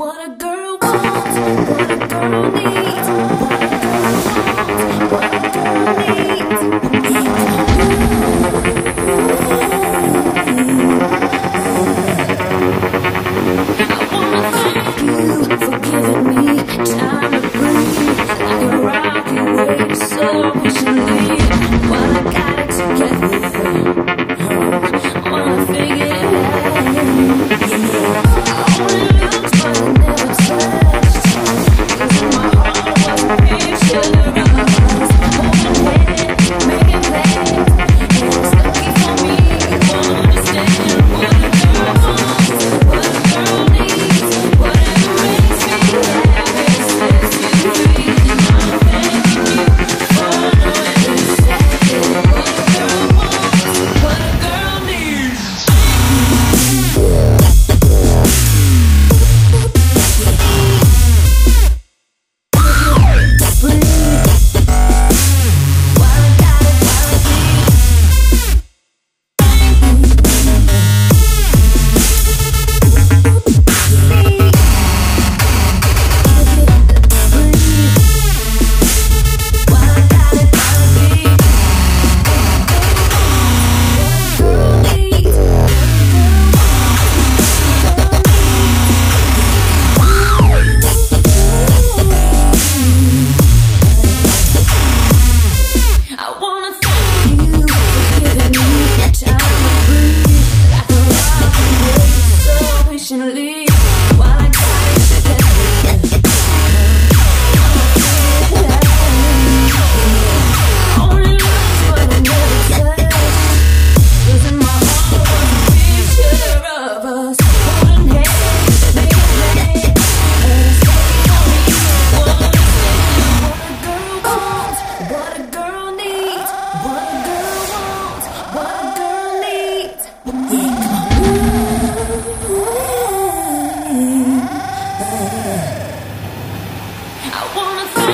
What a girl wants, what a girl needs, what a girl wants, what a girl needs. I want you for giving me time to breathe. I could rock your way so patiently.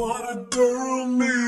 What a girl needs.